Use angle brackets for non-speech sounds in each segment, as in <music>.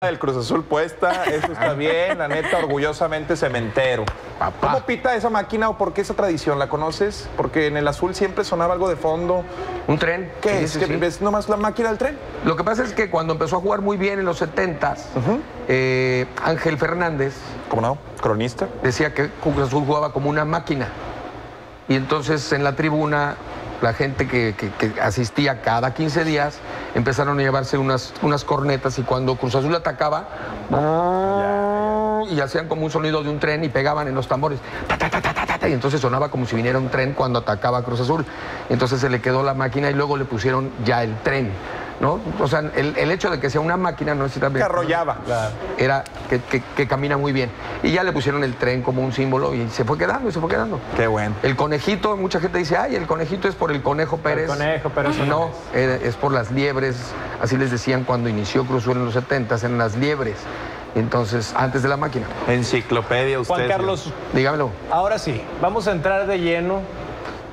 del Cruz Azul puesta, eso está bien, la neta, orgullosamente cementero. Papá. ¿Cómo pita esa máquina o por qué esa tradición? ¿La conoces? Porque en el azul siempre sonaba algo de fondo. Un tren. ¿Qué Sí, es? sí, ¿Que sí. ¿Es nomás la máquina del tren? Lo que pasa es que cuando empezó a jugar muy bien en los 70s, eh, Ángel Fernández ¿Cómo no? ¿Cronista? decía que Cruz Azul jugaba como una máquina. Y entonces en la tribuna, la gente que, que- que asistía cada 15 días empezaron a llevarse unas, unas cornetas y cuando Cruz Azul atacaba, y hacían como un sonido de un tren y pegaban en los tambores. Ta, ta, ta, ta, ta, ta, ta, y entonces sonaba como si viniera un tren cuando atacaba Cruz Azul. Entonces se le quedó la máquina y luego le pusieron ya el tren. ¿No? O sea, el, el hecho de que sea una máquina no necesita Que arrollaba. era que, que- que camina muy bien. Y ya le pusieron el tren como un símbolo y se fue quedando y se fue quedando. Qué bueno. El conejito, mucha gente dice, ay, el conejito es por el conejo Pérez. conejo, pero eso no eh, es por las liebres. Así les decían cuando inició Cruz Azul en los 70 eran las liebres. Entonces, antes de la máquina. Enciclopedia usted. Juan Carlos, Dígamelo. ahora sí, vamos a entrar de lleno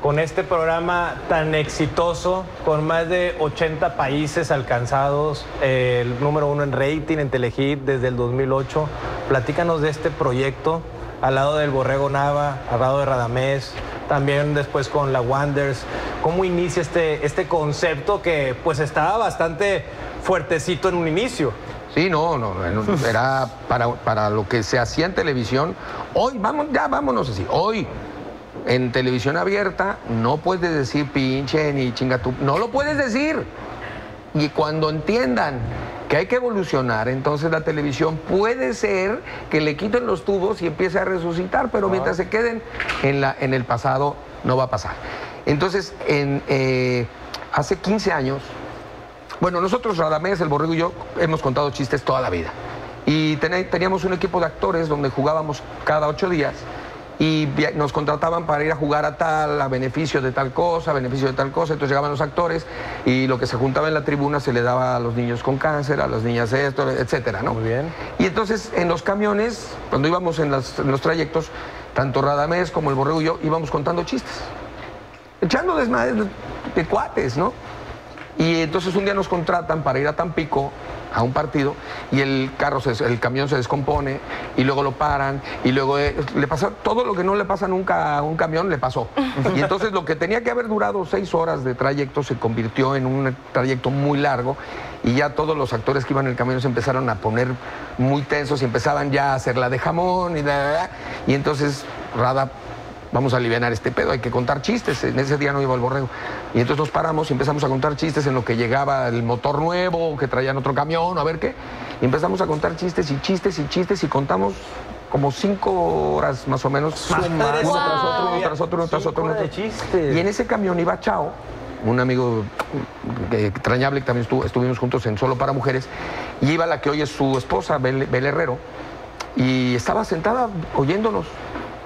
con este programa tan exitoso, con más de 80 países alcanzados, eh, el número uno en rating en Telehit desde el 2008. Platícanos de este proyecto al lado del Borrego Nava, al lado de Radamés, también después con la Wonders. ¿Cómo inicia este, este concepto que pues estaba bastante fuertecito en un inicio? Sí, no, no, era para, para lo que se hacía en televisión. Hoy, vamos, ya vámonos así. Hoy, en televisión abierta, no puedes decir pinche ni chinga tú. No lo puedes decir. Y cuando entiendan que hay que evolucionar, entonces la televisión puede ser que le quiten los tubos y empiece a resucitar, pero mientras se queden en, la, en el pasado, no va a pasar. Entonces, en, eh, hace 15 años, bueno, nosotros, Radamés, el Borrego y yo, hemos contado chistes toda la vida. Y teníamos un equipo de actores donde jugábamos cada ocho días y nos contrataban para ir a jugar a tal, a beneficio de tal cosa, a beneficio de tal cosa. Entonces llegaban los actores y lo que se juntaba en la tribuna se le daba a los niños con cáncer, a las niñas esto, etcétera, ¿no? Muy bien. Y entonces en los camiones, cuando íbamos en, las- en los trayectos, tanto Radamés como el Borrego y yo íbamos contando chistes echando desmadre de, de cuates, ¿no? Y entonces un día nos contratan para ir a Tampico a un partido y el carro, se- el camión se descompone y luego lo paran y luego eh, le pasa todo lo que no le pasa nunca a un camión le pasó. Y entonces lo que tenía que haber durado seis horas de trayecto se convirtió en un trayecto muy largo y ya todos los actores que iban en el camión se empezaron a poner muy tensos y empezaban ya a hacer la de jamón y da, da, da. y entonces Rada vamos a aliviar este pedo, hay que contar chistes. En ese día no iba el borrego. Y entonces nos paramos y empezamos a contar chistes en lo que llegaba el motor nuevo, que traían otro camión, a ver qué. Y empezamos a contar chistes y chistes y chistes y contamos como cinco horas más o menos. Uno tras otro, uno tras otro, uno tras otro. uno tras-. Y en ese camión iba Chao, un amigo extrañable que también estuvo- estuvimos juntos en Solo para Mujeres, y iba la que hoy es su esposa, Bel, Bel Herrero, y estaba sentada oyéndonos.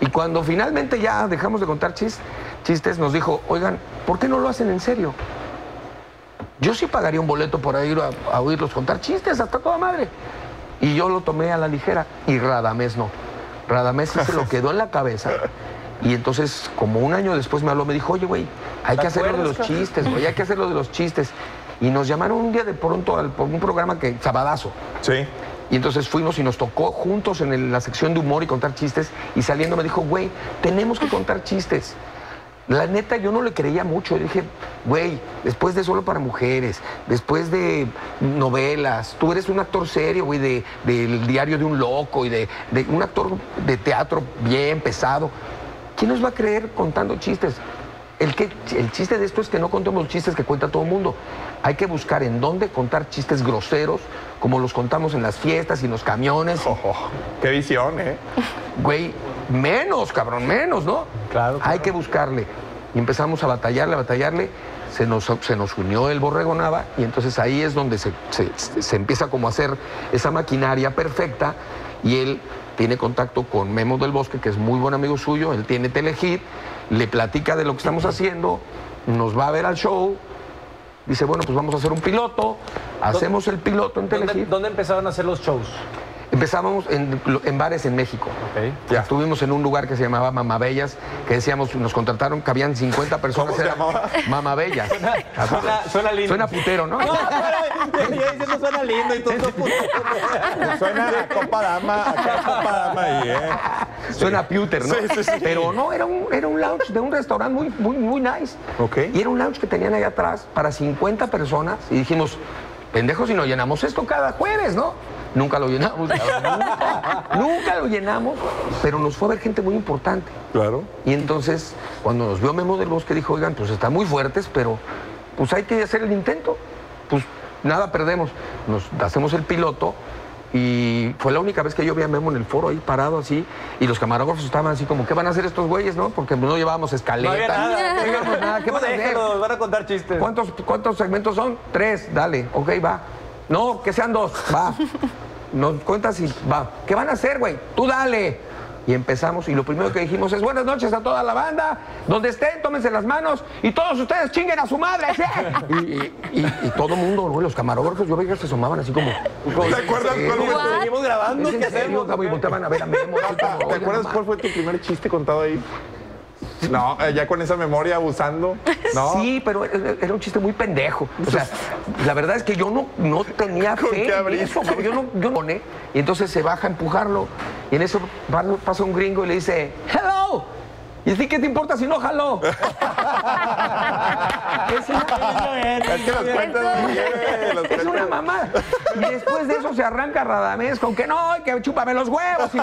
Y cuando finalmente ya dejamos de contar chis- chistes, nos dijo, oigan, ¿por qué no lo hacen en serio? Yo sí pagaría un boleto por ir a, a oírlos contar chistes hasta toda madre. Y yo lo tomé a la ligera y Radamés no. Radamés se lo <laughs> quedó en la cabeza. Y entonces, como un año después me habló, me dijo, oye, güey, hay ¿Te que hacer lo de los chistes, güey, hay que hacer lo de los chistes. Y nos llamaron un día de pronto al, por un programa que, Sabadazo. Sí. Y entonces fuimos y nos tocó juntos en la sección de humor y contar chistes. Y saliendo me dijo, güey, tenemos que contar chistes. La neta, yo no le creía mucho. Dije, güey, después de Solo para Mujeres, después de novelas, tú eres un actor serio, güey, de- del diario de un loco y de, de un actor de teatro bien pesado. ¿Quién nos va a creer contando chistes? El, que, el chiste de esto es que no contemos los chistes que cuenta todo el mundo. Hay que buscar en dónde contar chistes groseros, como los contamos en las fiestas y en los camiones. Ojo, qué visión, ¿eh? Güey, menos, cabrón, menos, ¿no? Claro, Hay claro. que buscarle. Y empezamos a batallarle, a batallarle. Se nos, se nos unió el Borrego Nava y entonces ahí es donde se, se- se empieza como a hacer esa maquinaria perfecta y él tiene contacto con Memo del Bosque, que es muy buen amigo suyo, él tiene Telehit, le platica de lo que estamos haciendo, nos va a ver al show, dice, bueno, pues vamos a hacer un piloto, hacemos el piloto en ¿Dónde, dónde empezaron a hacer los shows? Empezábamos en, en bares en México. Ok. Ya. Estuvimos en un lugar que se llamaba Mamabellas, que decíamos, nos contrataron, que habían 50 personas. ¿Cómo llamaba? Mamabellas. Suena, suena lindo. Suena putero, ¿no? No, ya diciendo suena lindo y todo. Suena a Copa Dama, acá Copa Dama ahí, ¿eh? Suena Pewter, ¿no? Sí, sí, sí. Pero no, era un, era un lounge de un restaurante muy, muy, muy nice. Ok. Y era un lounge que tenían ahí atrás para 50 personas y dijimos, pendejos, si no llenamos esto cada jueves, ¿no? Nunca lo llenamos, nunca, nunca lo llenamos, pero nos fue a ver gente muy importante. Claro. Y entonces, cuando nos vio Memo del Bosque, dijo, oigan, pues están muy fuertes, pero pues hay que hacer el intento. Pues nada perdemos. Nos hacemos el piloto y fue la única vez que yo vi a Memo en el foro ahí parado así y los camarógrafos estaban así como, ¿qué van a hacer estos güeyes, no? Porque no llevábamos escaleta. No había nada. no llevábamos nada. ¿Qué Tú van a hacer? van a contar chistes. ¿Cuántos, ¿Cuántos segmentos son? Tres, dale, ok, va. No, que sean dos, va. Nos cuentas y va. ¿Qué van a hacer, güey? Tú dale. Y empezamos y lo primero que dijimos es buenas noches a toda la banda, donde estén, tómense las manos y todos ustedes chinguen a su madre. ¿sí? <laughs> Y, y- y- y todo el mundo, ¿no? los camarógrafos, yo veía que se asomaban así como... ¿Te acuerdas ¿En cuál fue grabando. Y volteaban a ver a Memo. ¿Te "Oigan, acuerdas cuál fue tu primer chiste contado ahí? <laughs> No, eh, ya con esa memoria abusando. <laughs> No. Sí, pero era era un chiste muy pendejo. O sea, la verdad es que yo no, no tenía ¿Con fe qué en eso. Yo no, yo no. Y entonces se baja a empujarlo. Y en eso pasa un gringo y le dice, hello. ¿Y a ti qué te importa si no jaló? <laughs> es, una, Es una mamá. Y después de eso se arranca Radamés con que no, que chúpame los huevos. Y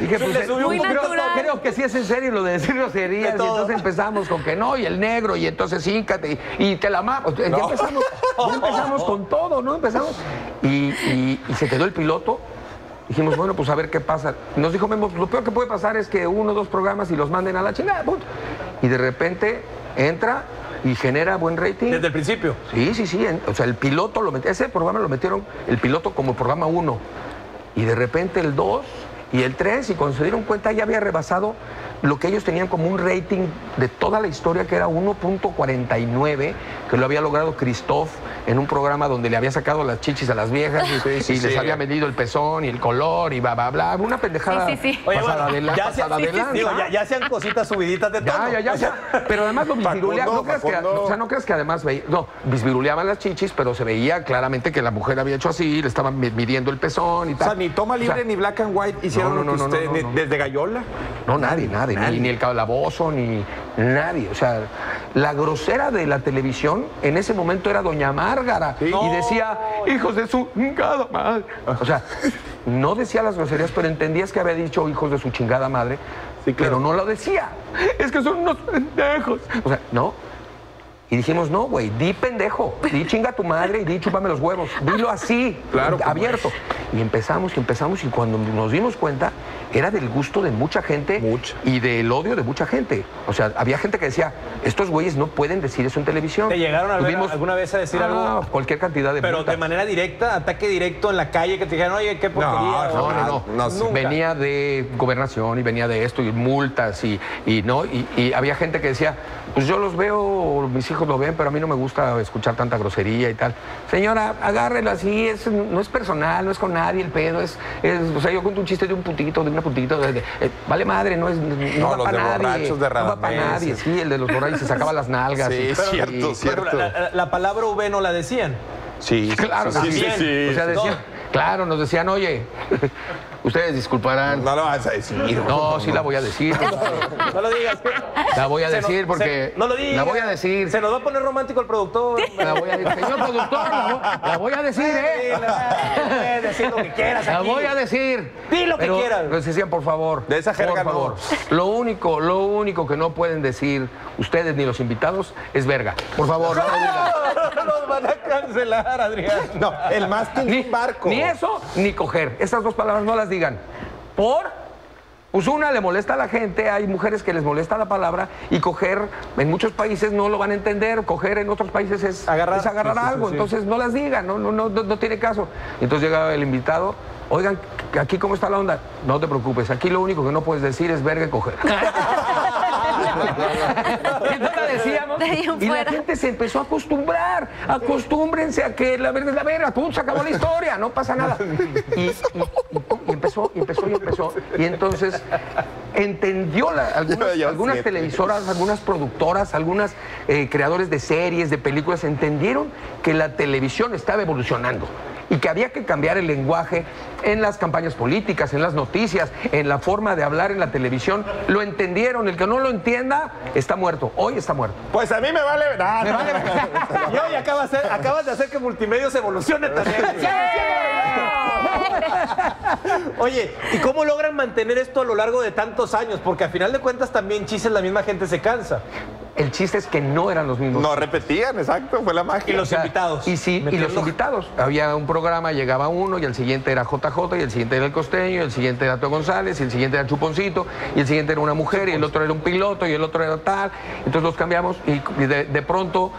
dije, pues, Le subió un creo, que sí es en serio lo de decir groserías. De Y entonces empezamos con que no, y el negro, y entonces híncate, y, y te la mamo. Ya empezamos, ya empezamos con todo, ¿no? Empezamos. Y, y- y se quedó el piloto. Dijimos, bueno, pues a ver qué pasa. Nos dijo Memo, lo peor que puede pasar es que uno o dos programas y los manden a la chingada, punto. Y de repente entra y genera buen rating. Desde el principio. Sí, sí, sí. en- o sea, el piloto lo metió, ese programa lo metieron, el piloto como programa 1. Y de repente el 2 y el 3, y cuando se dieron cuenta ya había rebasado lo que ellos tenían como un rating de toda la historia, que era 1.49, que lo había logrado Christoph en un programa donde le había sacado las chichis a las viejas y, Sí, sí, y les sí. había medido el pezón y el color y bla, bla, bla. Una pendejada Sí, sí, sí. Oye, pasada bueno, de la- ya, pasada se, de lanza. digo, ya, ya sean cositas subiditas de todo. Ya, ya, ya, ya. Pero además lo bisbiruleaban. No creas que, o sea, no creas que además veía. No, bisbiruleaban las chichis, pero se veía claramente que la mujer había hecho así, le estaban mi- midiendo el pezón y O tal. sea, ni toma libre O sea, ni black and white hicieron No, no, lo que no, no, usted, no, ni- no. desde Gallola. No, nadie, nadie, Ni, ni el calabozo, ni nadie. O sea, la grosera de la televisión en ese momento era Doña Sí. Y decía, hijos de su chingada madre. O sea, no decía las groserías, pero entendías que había dicho hijos de su chingada madre. Sí, claro. Pero no lo decía. Es que son unos pendejos. O sea, no. Y dijimos, no, güey, di pendejo, di chinga tu madre y di chúpame los huevos. Dilo así, Claro, abierto. Y empezamos y empezamos y cuando nos dimos cuenta era del gusto de mucha gente Mucha. y del odio de mucha gente. O sea, había gente que decía, estos güeyes no pueden decir eso en televisión. ¿Te llegaron a ver Tuvimos- alguna vez a decir Ah, algo? Cualquier cantidad de Pero multas. de manera directa, ataque directo en la calle, que te dijeron, oye, qué porquería. no, No, no, no. No. Venía de gobernación y venía de esto y multas y, y no y, y había gente que decía, pues yo los veo, mis hijos lo ven, pero a mí no me gusta escuchar tanta grosería y tal. Señora, agárrelo así, es, no es personal, no es con nadie el pedo, es, es- o sea, yo cuento un chiste de un puntito, de una puntito, de- de- eh, vale madre, no es, no, No, va los para de nadie, borrachos de no va para Radamés, nadie, sí. el de los borrachos se sacaba las nalgas. Sí, y- cierto, y- cierto. ejemplo, la, la- la palabra V no la decían. Sí, Claro, sí, sí, sí, o sea, decían, claro, nos decían, oye, ustedes disculparán. No lo vas a decir. No, sí la voy a decir. No lo digas. La voy a Se decir porque. se- no lo digas. La voy a decir. Se nos va a poner romántico el productor. La voy a decir. Señor productor, la voy, la voy a decir, ¿eh? Eh, Decir lo que quieras La voy a decir. Di lo que Pero quieras. Les decían, por favor. De esa jerga Por no. favor. Lo único, lo único que no pueden decir ustedes ni los invitados es verga. Por favor, no lo digan. <laughs> Nos van a cancelar, Adrián. No, el más que Ni, un barco. ni eso, ni coger. Esas dos palabras no las digan. Por. Pues una le molesta a la gente, hay mujeres que les molesta la palabra y coger en muchos países no lo van a entender, coger en otros países es Agarrar. es agarrar Sí, sí, sí, algo, sí. entonces no las digan, no, no, no, no, no tiene caso. Entonces llega el invitado, oigan, aquí cómo está la onda, no te preocupes, aquí lo único que no puedes decir es verga y coger. <laughs> Entonces, decíamos y la gente se empezó a acostumbrar. Acostúmbrense a que la verdad es la verga, tú se acabó la historia, no pasa nada. Y, y- y pum, y empezó, y empezó, y empezó. Y entonces entendió la- algunas, televisoras, algunas productoras, algunas eh, creadores de series, de películas, entendieron que la televisión estaba evolucionando y que había que cambiar el lenguaje en las campañas políticas, en las noticias, en la forma de hablar en la televisión. Lo entendieron. El que no lo entienda está muerto. Hoy está muerto. Pues a mí me vale. No, Me no, vale- no. Y hoy acabas, de- acabas de hacer que Multimedios evolucione también. <laughs> Oye, ¿y cómo logran mantener esto a lo largo de tantos años? Porque a final de cuentas también chistes la misma gente se cansa. El chiste es que no eran los mismos. No repetían, exacto, fue la magia. Y los O sea, invitados. Y sí, y los invitados. Había un programa, llegaba uno y el siguiente era JJ y el siguiente era el costeño, y el siguiente era Teo González y el siguiente era Chuponcito y el siguiente era una mujer y el otro era un piloto y el otro era tal. Entonces los cambiamos y y de, de pronto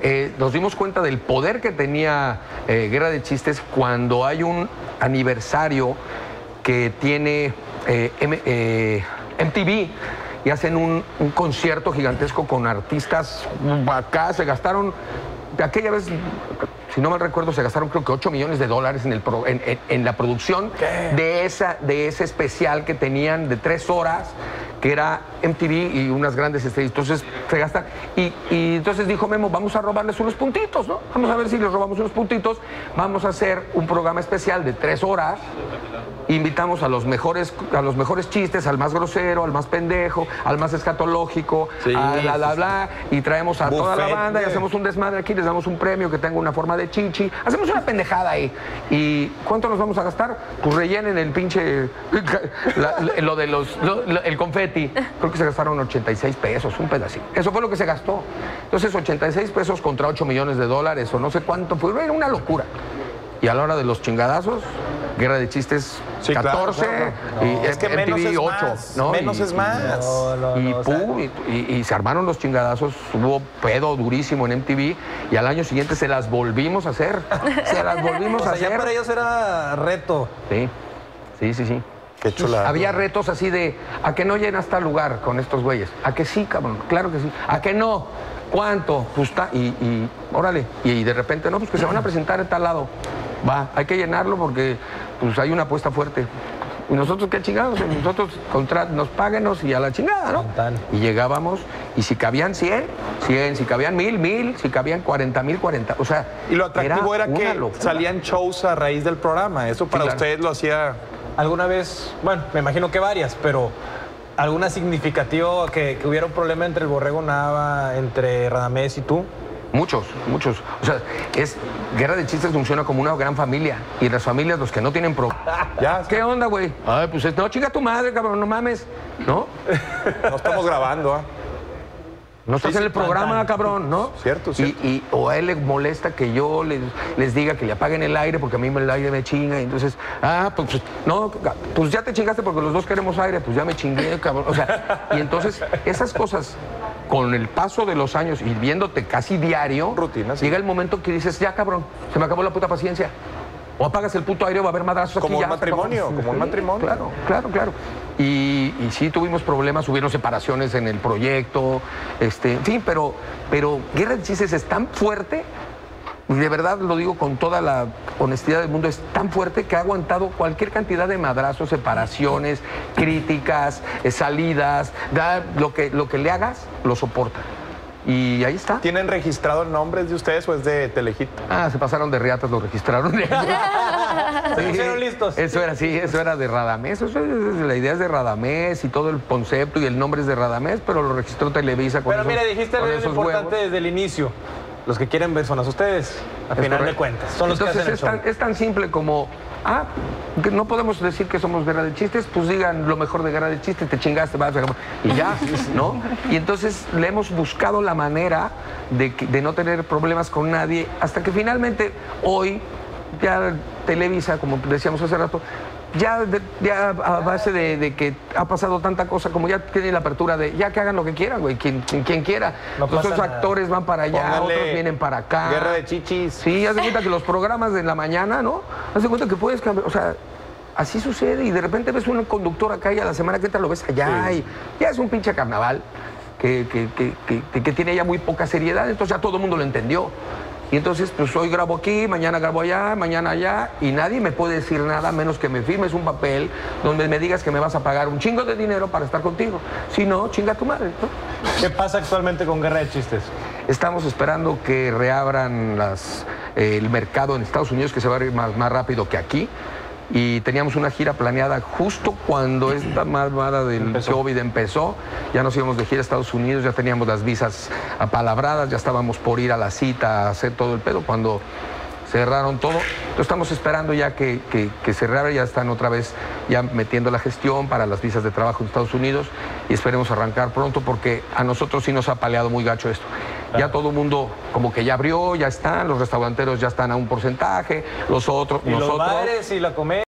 eh, nos dimos cuenta del poder que tenía eh, Guerra de Chistes cuando hay un aniversario que tiene eh, MTV y hacen un, un concierto gigantesco con artistas acá, se gastaron, aquella vez, si no mal recuerdo, se gastaron creo que 8 millones de dólares en, el pro- en, en- en la producción de, esa, de ese especial que tenían de tres horas que era MTV y unas grandes estrellas. Entonces se gastan. Y, y entonces dijo Memo, vamos a robarles unos puntitos, ¿no? Vamos a ver si les robamos unos puntitos. Vamos a hacer un programa especial de tres horas. Invitamos a los mejores, a los mejores chistes, al más grosero, al más pendejo, al más escatológico, Sí, a la, la, sí, bla, y traemos a toda la banda y hacemos un desmadre aquí, les damos un premio que tenga una forma de chichi, hacemos una pendejada ahí. ¿Y cuánto nos vamos a gastar? Pues rellenen el pinche, <laughs> la- lo de los, lo- lo- el confeti. Creo que se gastaron 86 pesos, un pedacito. Eso fue lo que se gastó. Entonces 86 pesos contra 8 millones de dólares o no sé cuánto fue, era una locura. Y a la hora de los chingadazos, guerra de chistes Sí, claro, 14 claro. y es que menos MTV es 8, más. ¿no? Menos Y- es más. No, y, pum, se armaron los chingadazos, hubo pedo durísimo en MTV y al año siguiente se las volvimos a hacer. <laughs> Se las volvimos o a sea, ya hacer. para ellos era reto. Sí, sí, sí, sí. Qué chulada. Había retos así de, ¿a que no llenas tal lugar con estos güeyes? ¿A que sí, cabrón? Claro que sí. ¿A que no? ¿Cuánto? Pues ta- y, y órale. Y, de repente, no, pues que se van a presentar en tal lado. Va, hay que llenarlo porque pues hay una apuesta fuerte. Y nosotros, qué chingados, nosotros nos páguenos y a la chingada, ¿no? Tan. Y llegábamos, y si cabían 100, 100, si cabían 1000, 1000, si cabían 40 mil, 40. O sea, Y lo atractivo era, que locura. salían shows a raíz del programa. Eso para claro. ustedes lo hacía. ¿Alguna vez, bueno, me imagino que varias, pero alguna significativa que, que hubiera un problema entre el Borrego Nava, entre Radamés y tú? Muchos, muchos. O sea, es Guerra de Chistes funciona como una gran familia. Y las familias, los que no tienen pro. <laughs> Ya, ¿Qué onda, güey? Ay, pues no, chinga tu madre, cabrón, no mames. ¿No? <laughs> no estamos grabando, ¿ah? No estás Sí, en el programa, cabrón, ¿no? Cierto, Y- cierto. Y, o a él le molesta que yo les, les diga que le apaguen el aire porque a mí el aire me chinga. Y entonces, ah, pues pues, no, pues ya te chingaste porque los dos queremos aire, pues ya me chingué, cabrón. O sea, y entonces esas cosas, con el paso de los años y viéndote casi diario, Rutina, sí. llega el momento que dices, ya cabrón, se me acabó la puta paciencia. O apagas el puto aire o va a haber madrazos Como aquí. un ya, matrimonio, como un matrimonio. Claro, claro, claro. Y, y sí tuvimos problemas, hubieron separaciones en el proyecto, este, en fin, pero, pero Guerra de Chistes es tan fuerte, y de verdad lo digo con toda la honestidad del mundo, es tan fuerte que ha aguantado cualquier cantidad de madrazos, separaciones, críticas, eh, salidas, da, lo, que, lo que le hagas, lo soporta. Y ahí está. ¿Tienen registrado el nombre de ustedes o es de Telehit? Ah, se pasaron de riatas, lo registraron. <laughs> Se pusieron listos. Eso era, sí, eso era de Radamés. Eso es- la idea es de Radamés y todo el concepto y el nombre es de Radamés, pero lo registró Televisa con Pero esos- mira, dijiste algo importante huevos. desde el inicio. Los que quieren ver son a ustedes, a Es final de cuentas. Son los Entonces que hacen el es, show. tan, es tan simple como, ah, que no podemos decir que somos guerra de chistes, pues digan lo mejor de guerra de chistes, te chingaste, vas, y ya, <laughs> ¿no? Y entonces le hemos buscado la manera de no tener problemas con nadie, hasta que finalmente hoy ya Televisa, como decíamos hace rato, ya, ya a base de, de que ha pasado tanta cosa, como ya tiene la apertura de ya que hagan lo que quieran, güey, quien, quien, quien quiera. No Los pasa otros nada. actores van para allá, Póngale otros vienen para acá. Guerra de chichis. Sí, haz de cuenta que los programas de la mañana, ¿no? Haz de cuenta que puedes cambiar, o sea, así sucede y de repente ves un conductor acá y a la semana que entra lo ves allá y ya es un pinche carnaval. que, que- que- que- que tiene ya muy poca seriedad, entonces ya todo el mundo lo entendió. Y entonces, pues hoy grabo aquí, mañana grabo allá, mañana allá, y nadie me puede decir nada menos que me firmes un papel donde me digas que me vas a pagar un chingo de dinero para estar contigo. Si no, chinga tu madre. ¿no? ¿Qué pasa actualmente con Guerra de Chistes? Estamos esperando que reabran las, eh, el mercado en Estados Unidos, que se va a abrir más, más rápido que aquí. Y teníamos una gira planeada justo cuando esta malvada del Empezó. COVID empezó. Ya nos íbamos de gira a Estados Unidos, ya teníamos las visas apalabradas, ya estábamos por ir a la cita a hacer todo el pedo cuando cerraron todo. Entonces estamos esperando ya que, que- que se reabra, ya están otra vez ya metiendo la gestión para las visas de trabajo en Estados Unidos y esperemos arrancar pronto porque a nosotros sí nos ha paleado muy gacho esto. Ya todo el mundo como que ya abrió, ya están, los restauranteros ya están a un porcentaje, los otros, Y los nosotros. bares y la comedia.